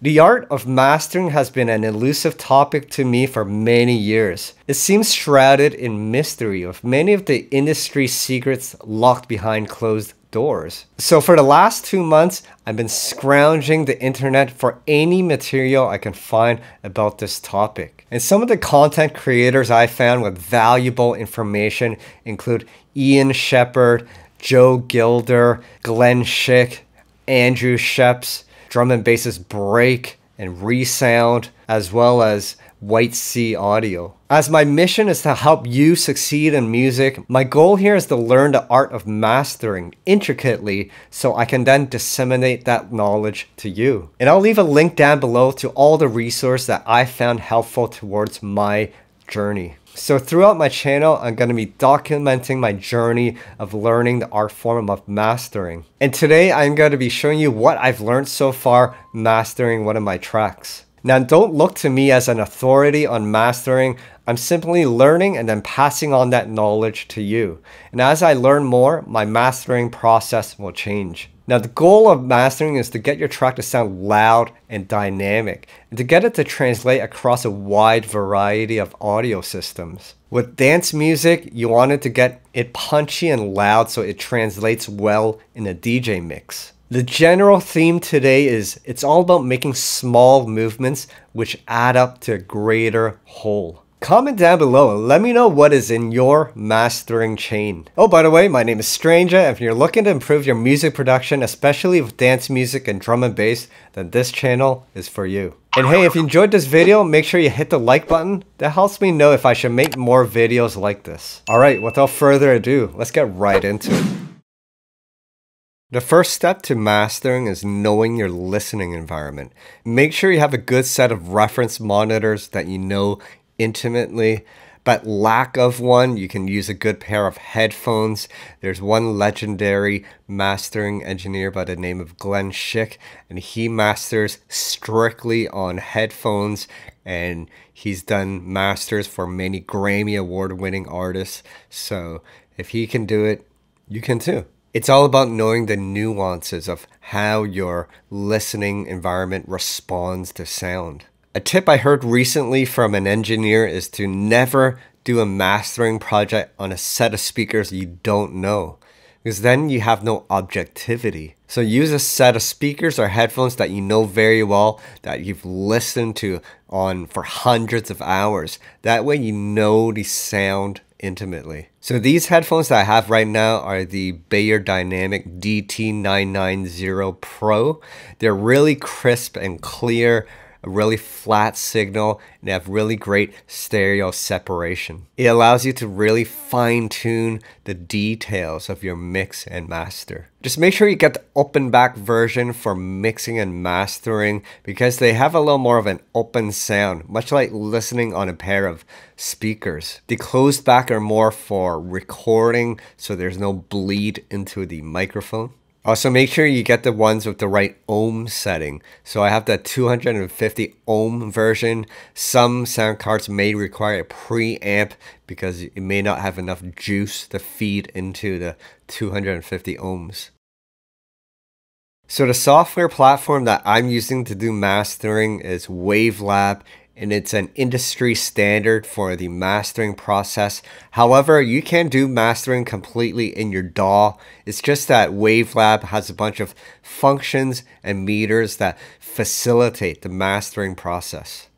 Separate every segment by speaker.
Speaker 1: The art of mastering has been an elusive topic to me for many years. It seems shrouded in mystery of many of the industry secrets locked behind closed doors. So for the last two months, I've been scrounging the internet for any material I can find about this topic. And some of the content creators I found with valuable information include Ian Shepherd, Joe Gilder, Glenn Schick, Andrew Scheps, drum and bassist Break and Resound, as well as White Sea Audio. As my mission is to help you succeed in music, my goal here is to learn the art of mastering intricately so I can then disseminate that knowledge to you. And I'll leave a link down below to all the resources that I found helpful towards my journey. So throughout my channel, I'm going to be documenting my journey of learning the art form of mastering. And today I'm going to be showing you what I've learned so far mastering one of my tracks. Now don't look to me as an authority on mastering, I'm simply learning and then passing on that knowledge to you. And as I learn more, my mastering process will change. Now, the goal of mastering is to get your track to sound loud and dynamic, and to get it to translate across a wide variety of audio systems. With dance music, you want it to get it punchy and loud so it translates well in a DJ mix. The general theme today is it's all about making small movements which add up to a greater whole. Comment down below and let me know what is in your mastering chain. Oh, by the way, my name is Stranjah. If you're looking to improve your music production, especially with dance music and drum and bass, then this channel is for you. And hey, if you enjoyed this video, make sure you hit the like button. That helps me know if I should make more videos like this. Alright, without further ado, let's get right into it. The first step to mastering is knowing your listening environment. Make sure you have a good set of reference monitors that you know intimately. But lack of one, you can use a good pair of headphones. There's one legendary mastering engineer by the name of Glenn Schick, and he masters strictly on headphones. And he's done masters for many Grammy Award winning artists. So if he can do it, you can too. It's all about knowing the nuances of how your listening environment responds to sound. A tip I heard recently from an engineer is to never do a mastering project on a set of speakers you don't know because then you have no objectivity. So use a set of speakers or headphones that you know very well that you've listened to on for hundreds of hours. That way you know the sound intimately. So these headphones that I have right now are the Beyerdynamic DT990 Pro. They're really crisp and clear a really flat signal, and have really great stereo separation. It allows you to really fine tune the details of your mix and master. Just make sure you get the open back version for mixing and mastering because they have a little more of an open sound, much like listening on a pair of speakers. The closed back are more for recording so there's no bleed into the microphone. Also, make sure you get the ones with the right ohm setting. So I have the 250 ohm version. Some sound cards may require a preamp because it may not have enough juice to feed into the 250 ohms. So the software platform that I'm using to do mastering is Wavelab and it's an industry standard for the mastering process. However, you can do mastering completely in your DAW. It's just that Wavelab has a bunch of functions and meters that facilitate the mastering process.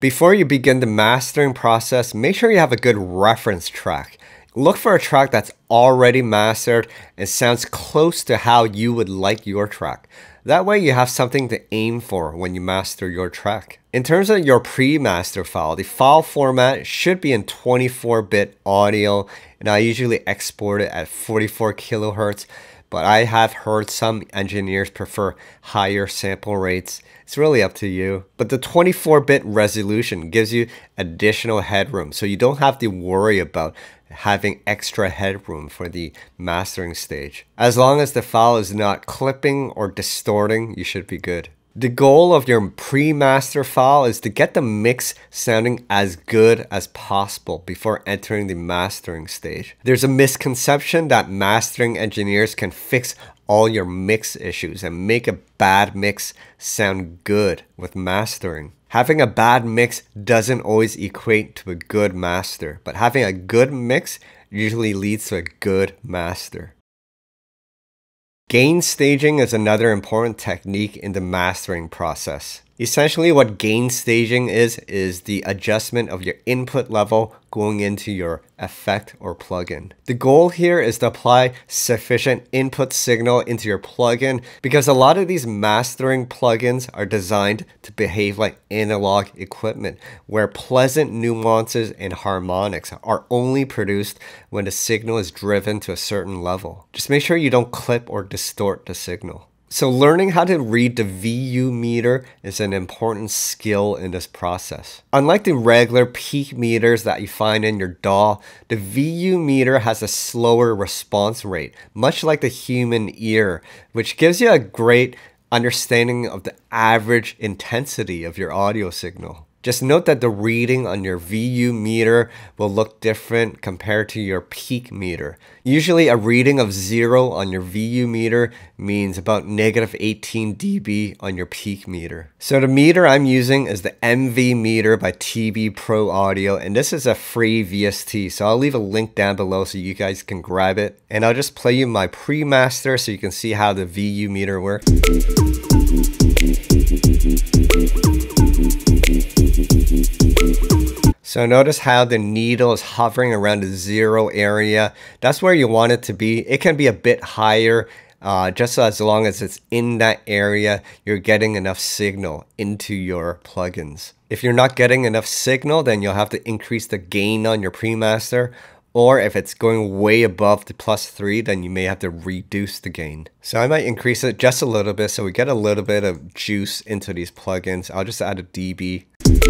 Speaker 1: Before you begin the mastering process, make sure you have a good reference track. Look for a track that's already mastered and sounds close to how you would like your track. That way you have something to aim for when you master your track. In terms of your pre-master file, the file format should be in 24-bit audio and I usually export it at 44 kilohertz but I have heard some engineers prefer higher sample rates. It's really up to you. But the 24-bit resolution gives you additional headroom, so you don't have to worry about having extra headroom for the mastering stage. As long as the file is not clipping or distorting, you should be good. The goal of your pre-master file is to get the mix sounding as good as possible before entering the mastering stage. There's a misconception that mastering engineers can fix all your mix issues and make a bad mix sound good with mastering. Having a bad mix doesn't always equate to a good master, but having a good mix usually leads to a good master. Gain staging is another important technique in the mastering process. Essentially what gain staging is, is the adjustment of your input level going into your effect or plugin. The goal here is to apply sufficient input signal into your plugin because a lot of these mastering plugins are designed to behave like analog equipment where pleasant nuances and harmonics are only produced when the signal is driven to a certain level. Just make sure you don't clip or distort the signal. So learning how to read the VU meter is an important skill in this process. Unlike the regular peak meters that you find in your DAW, the VU meter has a slower response rate, much like the human ear, which gives you a great understanding of the average intensity of your audio signal. Just note that the reading on your VU meter will look different compared to your peak meter. Usually a reading of zero on your VU meter means about negative 18 dB on your peak meter. So the meter I'm using is the MV meter by TB Pro Audio and this is a free VST so I'll leave a link down below so you guys can grab it and I'll just play you my pre-master so you can see how the VU meter works. So notice how the needle is hovering around the zero area. That's where you want it to be. It can be a bit higher uh, just as long as it's in that area, you're getting enough signal into your plugins. If you're not getting enough signal, then you'll have to increase the gain on your pre-master. Or if it's going way above the plus three, then you may have to reduce the gain. So I might increase it just a little bit so we get a little bit of juice into these plugins. I'll just add a dB. So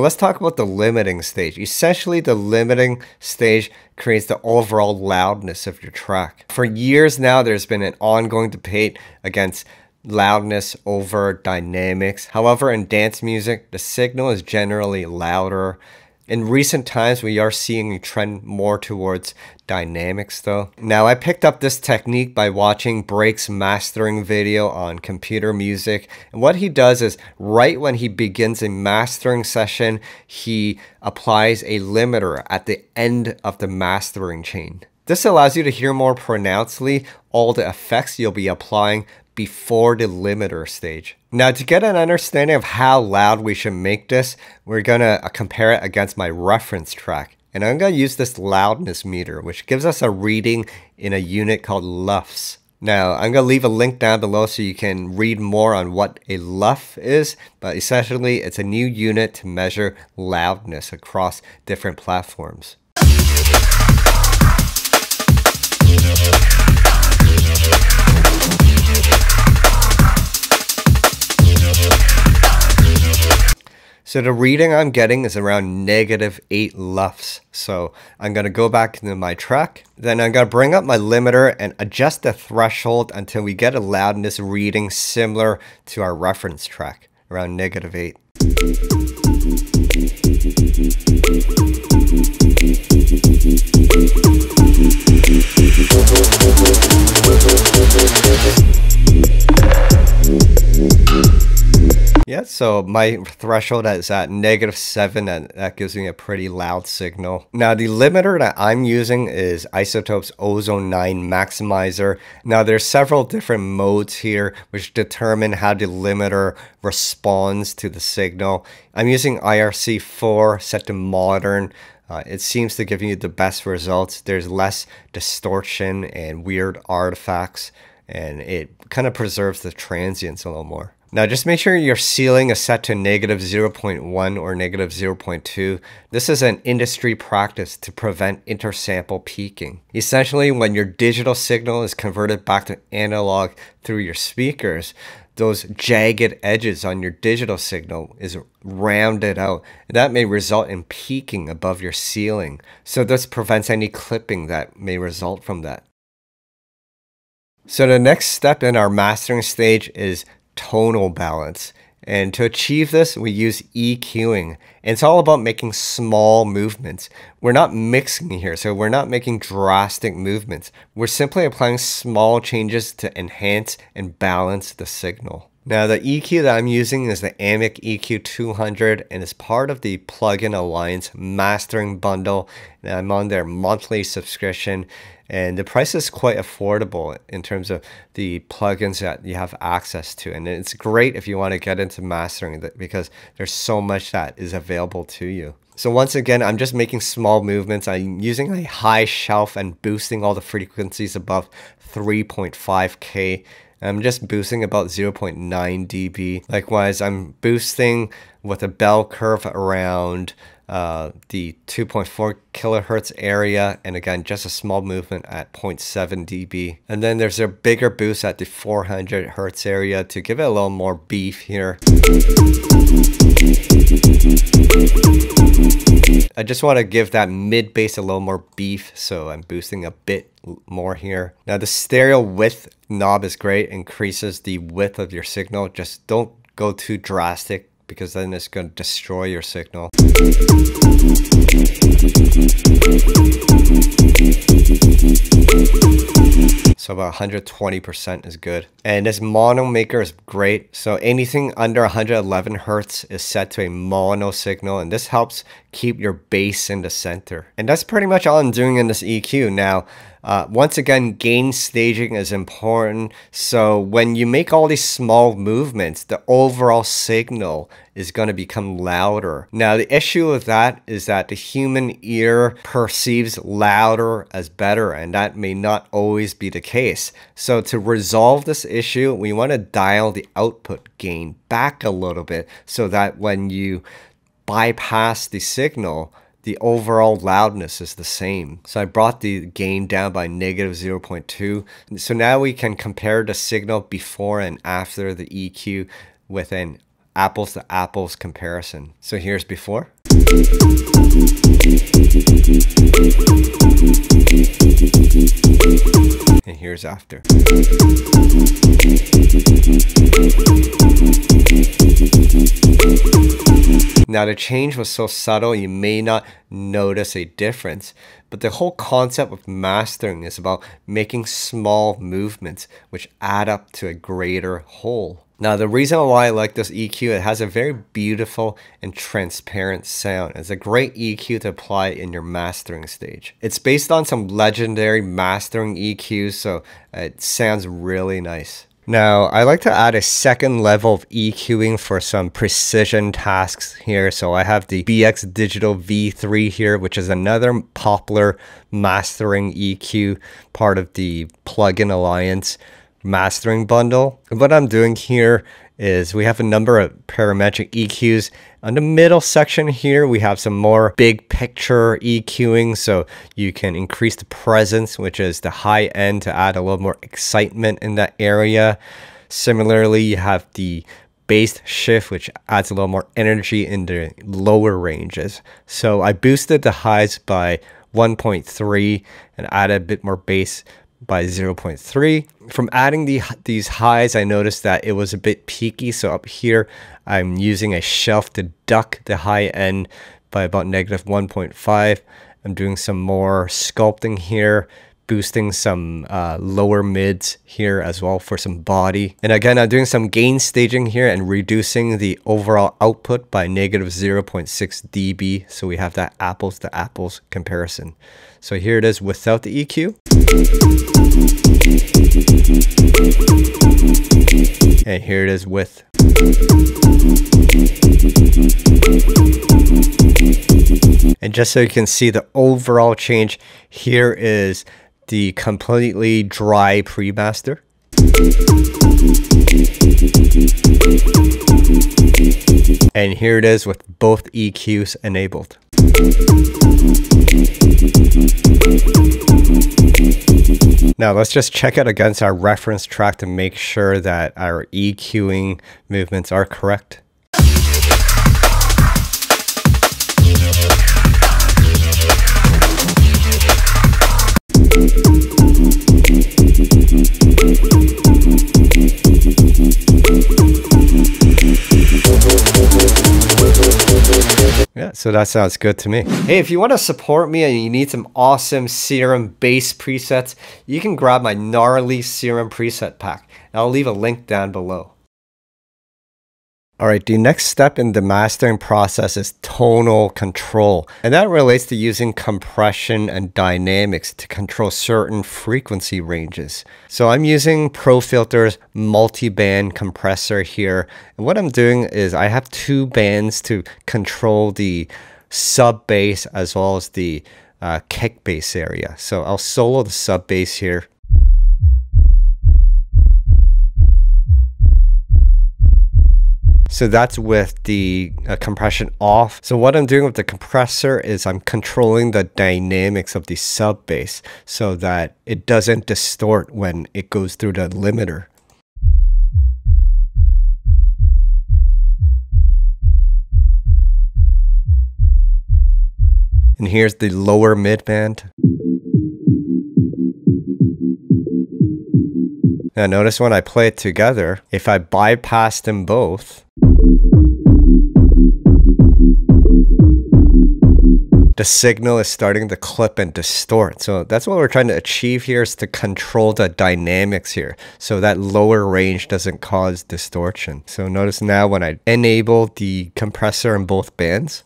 Speaker 1: let's talk about the limiting stage. Essentially, the limiting stage creates the overall loudness of your track. For years now, there's been an ongoing debate against loudness over dynamics. However, in dance music, the signal is generally louder in recent times, we are seeing a trend more towards dynamics though. Now, I picked up this technique by watching Break's mastering video on computer music. And what he does is right when he begins a mastering session, he applies a limiter at the end of the mastering chain. This allows you to hear more pronouncedly all the effects you'll be applying before the limiter stage. Now to get an understanding of how loud we should make this, we're gonna uh, compare it against my reference track. And I'm gonna use this loudness meter, which gives us a reading in a unit called LUFS. Now, I'm going to leave a link down below so you can read more on what a LUF is, but essentially it's a new unit to measure loudness across different platforms. So the reading I'm getting is around negative 8 LUFS. So I'm going to go back into my track. Then I'm going to bring up my limiter and adjust the threshold until we get a loudness reading similar to our reference track, around negative 8. Yeah, so my threshold is at negative 7 and that gives me a pretty loud signal. Now the limiter that I'm using is iZotope's Ozone 9 Maximizer. Now there's several different modes here which determine how the limiter responds to the signal. I'm using IRC4 set to modern. Uh, it seems to give you the best results. There's less distortion and weird artifacts and it kind of preserves the transients a little more. Now just make sure your ceiling is set to negative 0.1 or negative 0.2. This is an industry practice to prevent intersample peaking. Essentially, when your digital signal is converted back to analog through your speakers, those jagged edges on your digital signal is rounded out. And that may result in peaking above your ceiling. So this prevents any clipping that may result from that. So the next step in our mastering stage is tonal balance. And to achieve this, we use EQing. And it's all about making small movements. We're not mixing here, so we're not making drastic movements. We're simply applying small changes to enhance and balance the signal. Now the EQ that I'm using is the AMEK EQ200 and it's part of the Plugin Alliance Mastering Bundle. And I'm on their monthly subscription and the price is quite affordable in terms of the plugins that you have access to. And it's great if you want to get into mastering because there's so much that is available to you. So once again, I'm just making small movements. I'm using a high shelf and boosting all the frequencies above 3.5K I'm just boosting about 0.9 dB. Likewise, I'm boosting with a bell curve around uh, the 2.4 kilohertz area and again just a small movement at 0.7 dB and then there's a bigger boost at the 400 hertz area to give it a little more beef here I just want to give that mid bass a little more beef so I'm boosting a bit more here now the stereo width knob is great increases the width of your signal just don't go too drastic because then it's going to destroy your signal. So about 120% is good. And this mono maker is great. So anything under 111 hertz is set to a mono signal and this helps keep your bass in the center. And that's pretty much all I'm doing in this EQ. Now, uh, once again, gain staging is important. So when you make all these small movements, the overall signal is going to become louder. Now, the issue with that is that the human ear perceives louder as better, and that may not always be the case. So to resolve this issue, we want to dial the output gain back a little bit so that when you bypass the signal, the overall loudness is the same. So I brought the gain down by negative 0.2. So now we can compare the signal before and after the EQ with an apples to apples comparison. So here's before. And here's after. Now the change was so subtle you may not notice a difference, but the whole concept of mastering is about making small movements which add up to a greater whole. Now the reason why I like this EQ, it has a very beautiful and transparent sound. It's a great EQ to apply in your mastering stage. It's based on some legendary mastering EQs, so it sounds really nice. Now, I like to add a second level of EQing for some precision tasks here. So I have the BX Digital V3 here, which is another popular mastering EQ, part of the Plugin Alliance mastering bundle. What I'm doing here is we have a number of parametric EQs. On the middle section here, we have some more big picture EQing, so you can increase the presence, which is the high end to add a little more excitement in that area. Similarly, you have the bass shift, which adds a little more energy in the lower ranges. So I boosted the highs by 1.3 and added a bit more bass by 0.3. From adding the, these highs, I noticed that it was a bit peaky. So up here, I'm using a shelf to duck the high end by about negative 1.5. I'm doing some more sculpting here, boosting some uh, lower mids here as well for some body. And again, I'm doing some gain staging here and reducing the overall output by negative 0.6 dB. So we have that apples to apples comparison. So here it is without the EQ. And here it is with. And just so you can see the overall change, here is the completely dry pre-master. And here it is with both EQs enabled. Now let's just check it against our reference track to make sure that our EQing movements are correct. Yeah, so that sounds good to me. Hey, if you want to support me and you need some awesome Serum bass presets, you can grab my gnarly Serum preset pack. I'll leave a link down below. Alright, the next step in the mastering process is tonal control. And that relates to using compression and dynamics to control certain frequency ranges. So I'm using FabFilter's multi-band compressor here. And what I'm doing is I have two bands to control the sub bass as well as the uh, kick bass area. So I'll solo the sub bass here. So that's with the uh, compression off. So what I'm doing with the compressor is I'm controlling the dynamics of the sub bass so that it doesn't distort when it goes through the limiter. And here's the lower midband. Now notice when I play it together, if I bypass them both, the signal is starting to clip and distort. So that's what we're trying to achieve here is to control the dynamics here so that lower range doesn't cause distortion. So notice now when I enable the compressor in both bands,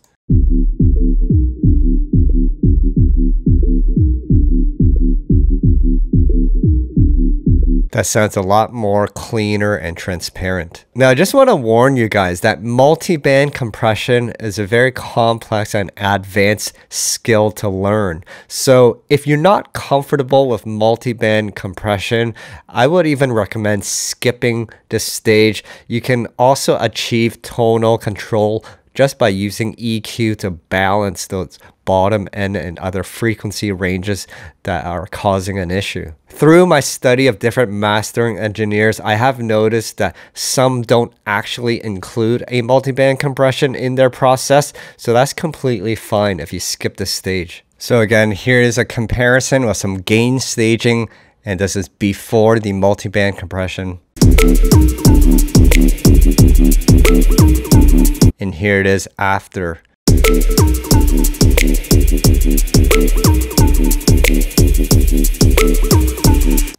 Speaker 1: That sounds a lot more cleaner and transparent. Now, I just want to warn you guys that multi-band compression is a very complex and advanced skill to learn. So if you're not comfortable with multi-band compression, I would even recommend skipping this stage. You can also achieve tonal control just by using EQ to balance those bottom end and other frequency ranges that are causing an issue. Through my study of different mastering engineers, I have noticed that some don't actually include a multiband compression in their process, so that's completely fine if you skip this stage. So again, here is a comparison with some gain staging, and this is before the multiband compression. And here it is after.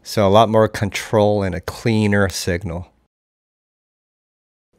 Speaker 1: So a lot more control and a cleaner signal.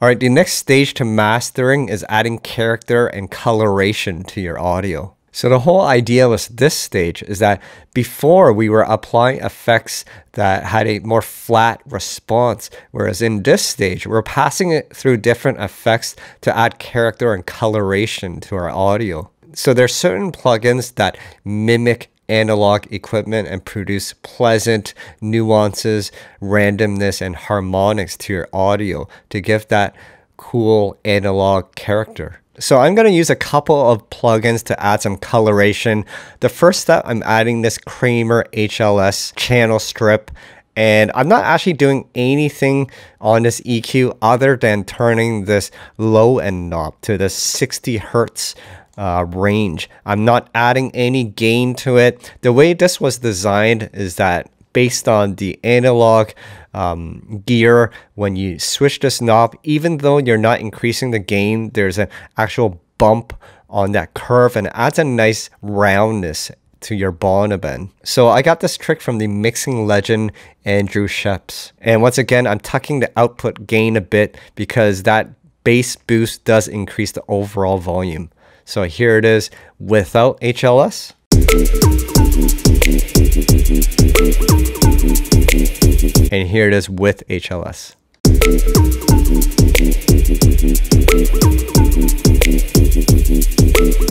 Speaker 1: Alright, the next stage to mastering is adding character and coloration to your audio. So the whole idea with this stage is that before we were applying effects that had a more flat response, whereas in this stage, we're passing it through different effects to add character and coloration to our audio. So there's certain plugins that mimic analog equipment and produce pleasant nuances, randomness, and harmonics to your audio to give that cool analog character. So I'm going to use a couple of plugins to add some coloration. The first step, I'm adding this Kramer HLS channel strip. And I'm not actually doing anything on this EQ other than turning this low end knob to the 60 hertz uh, range. I'm not adding any gain to it. The way this was designed is that based on the analog um, gear, when you switch this knob, even though you're not increasing the gain, there's an actual bump on that curve and adds a nice roundness to your bend. So I got this trick from the mixing legend Andrew Scheps. And once again, I'm tucking the output gain a bit because that bass boost does increase the overall volume. So here it is without HLS. And here it is with HLS.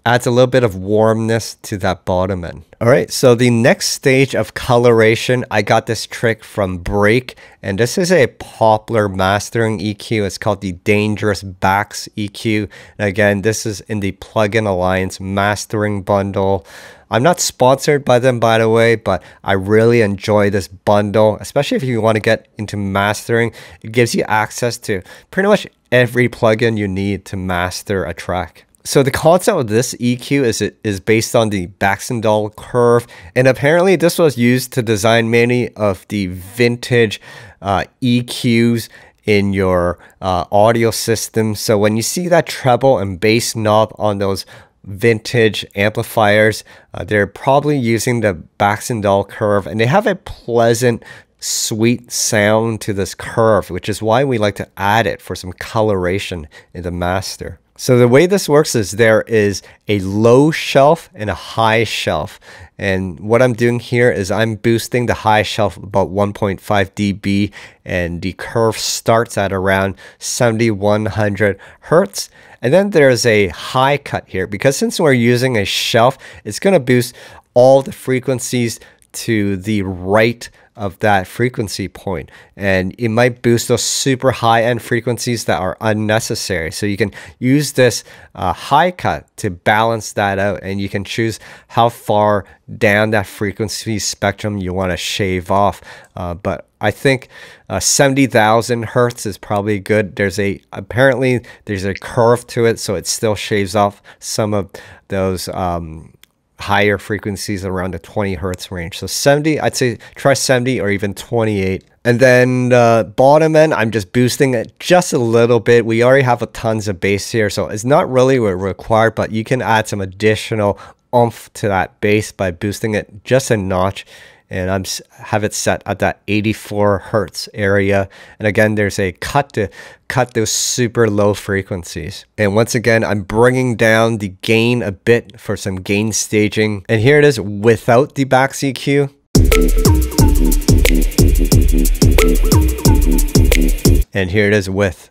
Speaker 1: adds a little bit of warmness to that bottom end. All right, so the next stage of coloration, I got this trick from Break, and this is a popular mastering EQ. It's called the Dangerous BAX EQ. And again, this is in the Plugin Alliance mastering bundle. I'm not sponsored by them, by the way, but I really enjoy this bundle, especially if you want to get into mastering. It gives you access to pretty much every plugin you need to master a track. So the concept of this EQ is is based on the Baxandall curve, and apparently this was used to design many of the vintage uh, EQs in your uh, audio system. So when you see that treble and bass knob on those vintage amplifiers, uh, they're probably using the Baxandall curve, and they have a pleasant sweet sound to this curve, which is why we like to add it for some coloration in the master. So the way this works is there is a low shelf and a high shelf. And what I'm doing here is I'm boosting the high shelf about 1.5 dB and the curve starts at around 7100 hertz. And then there's a high cut here because since we're using a shelf, it's going to boost all the frequencies to the right of that frequency point. And it might boost those super high end frequencies that are unnecessary. So you can use this uh, high cut to balance that out and you can choose how far down that frequency spectrum you want to shave off. Uh, but I think uh, 70,000 hertz is probably good. There's a apparently there's a curve to it, so it still shaves off some of those um, higher frequencies around the 20 hertz range. So 70, I'd say try 70 or even 28. And then uh, bottom end, I'm just boosting it just a little bit. We already have a tons of bass here, so it's not really required, but you can add some additional oomph to that bass by boosting it just a notch and I'm have it set at that 84 hertz area. And again, there's a cut to cut those super low frequencies. And once again, I'm bringing down the gain a bit for some gain staging. And here it is without the back EQ. And here it is with.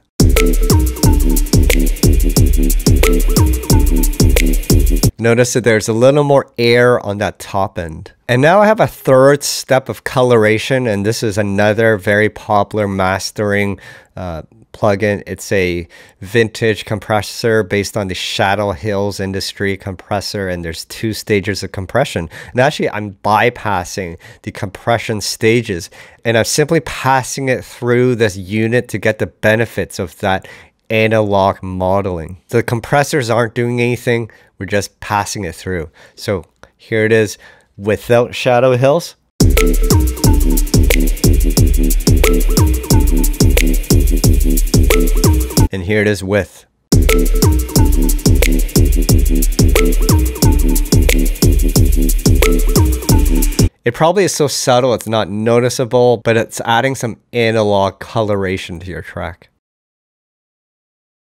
Speaker 1: Notice that there's a little more air on that top end. And now I have a third step of coloration, and this is another very popular mastering uh, plugin. It's a vintage compressor based on the Shadow Hills industry compressor, and there's two stages of compression. And actually, I'm bypassing the compression stages, and I'm simply passing it through this unit to get the benefits of that analog modeling. The compressors aren't doing anything. We're just passing it through. So here it is without Shadow Hills. And here it is with. It probably is so subtle it's not noticeable, but it's adding some analog coloration to your track.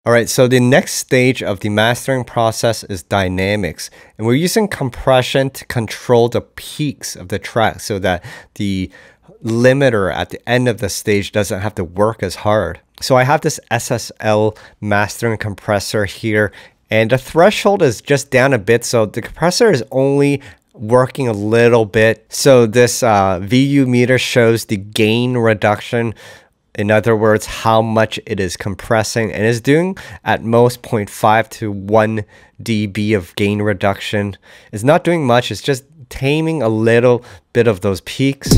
Speaker 1: All right, so the next stage of the mastering process is dynamics. And we're using compression to control the peaks of the track so that the limiter at the end of the stage doesn't have to work as hard. So I have this SSL mastering compressor here and the threshold is just down a bit. So the compressor is only working a little bit. So this uh, VU meter shows the gain reduction in other words, how much it is compressing and is doing at most 0.5 to 1 dB of gain reduction. It's not doing much, it's just taming a little bit of those peaks.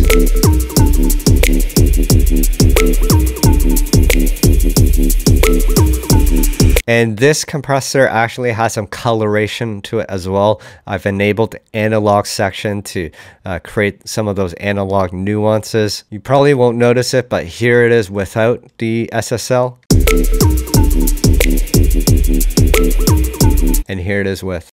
Speaker 1: And this compressor actually has some coloration to it as well. I've enabled the analog section to uh, create some of those analog nuances. You probably won't notice it, but here it is without the SSL. And here it is with.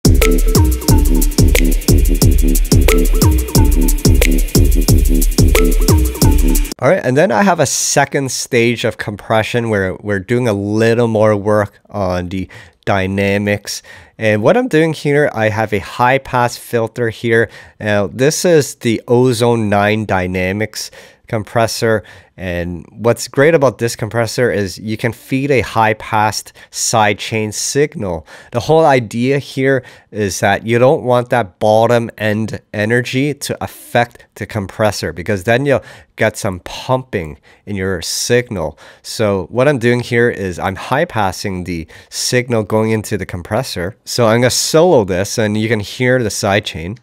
Speaker 1: All right, and then I have a second stage of compression where we're doing a little more work on the dynamics. And what I'm doing here, I have a high pass filter here. Now, this is the Ozone 9 Dynamics compressor. And what's great about this compressor is you can feed a high passed sidechain signal. The whole idea here is that you don't want that bottom end energy to affect the compressor because then you'll get some pumping in your signal. So what I'm doing here is I'm high passing the signal going into the compressor. So I'm to solo this and you can hear the sidechain.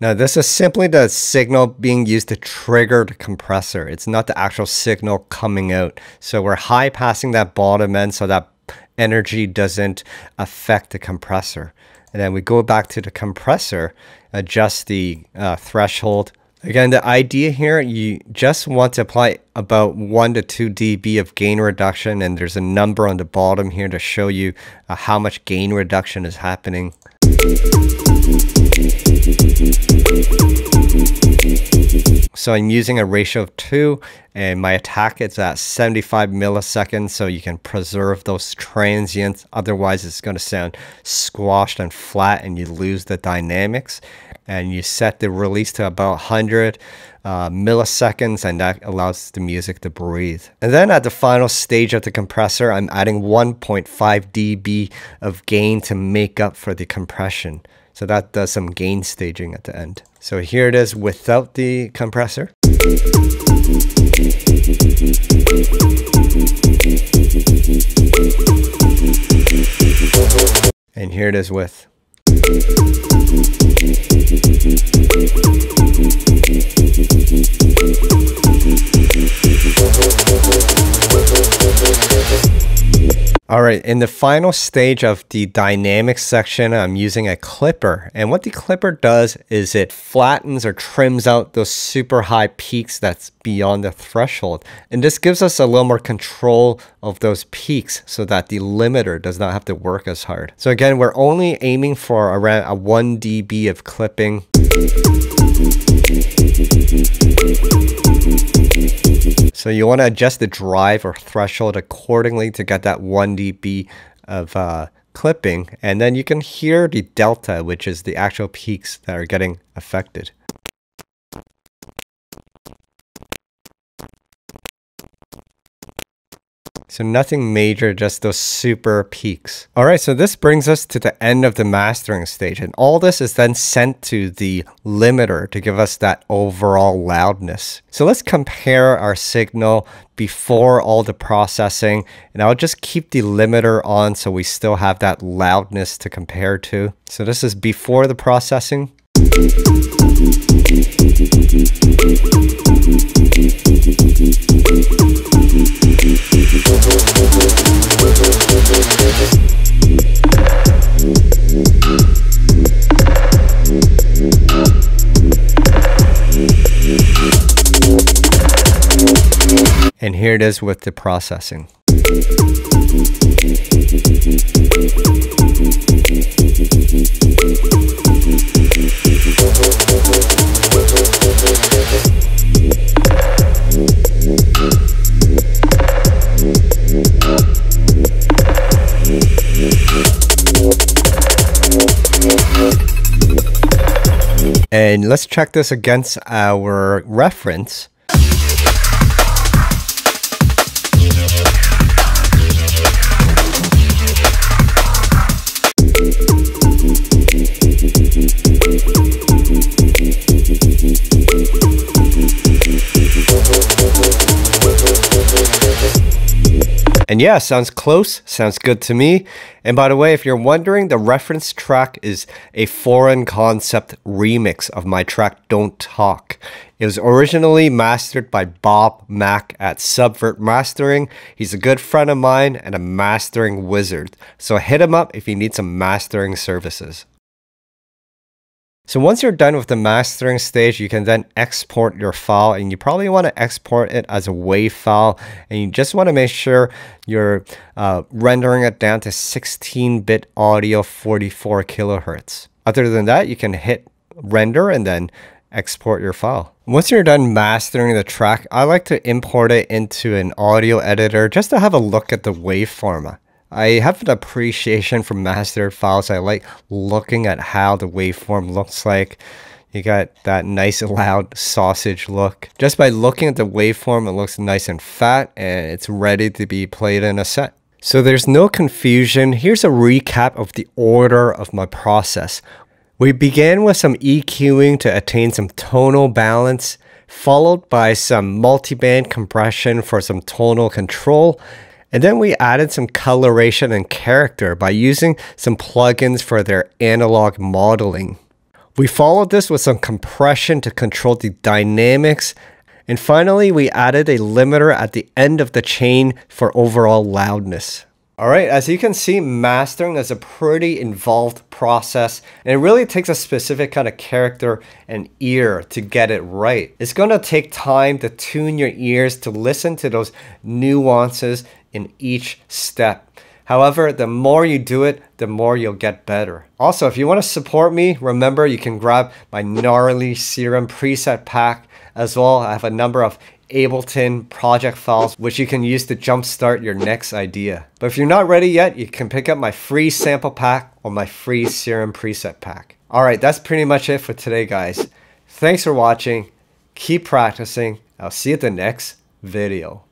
Speaker 1: Now this is simply the signal being used to trigger the compressor. It's not the actual signal coming out. So we're high passing that bottom end so that energy doesn't affect the compressor. And then we go back to the compressor, adjust the uh, threshold. Again, the idea here, you just want to apply about 1 to 2 dB of gain reduction. And there's a number on the bottom here to show you uh, how much gain reduction is happening. So I'm using a ratio of 2 and my attack is at 75 milliseconds so you can preserve those transients. Otherwise it's going to sound squashed and flat and you lose the dynamics. And you set the release to about 100 uh, milliseconds and that allows the music to breathe. And then at the final stage of the compressor, I'm adding 1.5 dB of gain to make up for the compression. So that does some gain staging at the end. So here it is without the compressor. And here it is with. All right, in the final stage of the dynamics section, I'm using a clipper. And what the clipper does is it flattens or trims out those super high peaks that's beyond the threshold. And this gives us a little more control of those peaks so that the limiter does not have to work as hard. So again, we're only aiming for around a 1 dB of clipping. So you want to adjust the drive or threshold accordingly to get that 1 dB of uh, clipping. And then you can hear the delta, which is the actual peaks that are getting affected. So nothing major, just those super peaks. All right, so this brings us to the end of the mastering stage. And all this is then sent to the limiter to give us that overall loudness. So let's compare our signal before all the processing. And I'll just keep the limiter on so we still have that loudness to compare to. So this is before the processing. And here it is with the processing. And let's check this against our reference. And yeah, sounds close, sounds good to me. And by the way, if you're wondering, the reference track is a foreign concept remix of my track Don't Talk. It was originally mastered by Bob Mack at Subvert Mastering. He's a good friend of mine and a mastering wizard. So hit him up if you need some mastering services. So once you're done with the mastering stage, you can then export your file and you probably want to export it as a WAV file and you just want to make sure you're uh, rendering it down to 16-bit audio 44 kilohertz. Other than that, you can hit render and then export your file. Once you're done mastering the track, I like to import it into an audio editor just to have a look at the waveform. I have an appreciation for mastered files. I like looking at how the waveform looks like. You got that nice loud sausage look. Just by looking at the waveform, it looks nice and fat and it's ready to be played in a set. So there's no confusion. Here's a recap of the order of my process. We began with some EQing to attain some tonal balance, followed by some multiband compression for some tonal control, and then we added some coloration and character by using some plugins for their analog modeling. We followed this with some compression to control the dynamics. And finally, we added a limiter at the end of the chain for overall loudness. Alright, as you can see, mastering is a pretty involved process and it really takes a specific kind of character and ear to get it right. It's going to take time to tune your ears to listen to those nuances in each step. However, the more you do it, the more you'll get better. Also, if you want to support me, remember you can grab my gnarly serum preset pack as well. I have a number of Ableton project files, which you can use to jumpstart your next idea. But if you're not ready yet, you can pick up my free sample pack or my free Serum preset pack. Alright, that's pretty much it for today, guys. Thanks for watching. Keep practicing. I'll see you at the next video.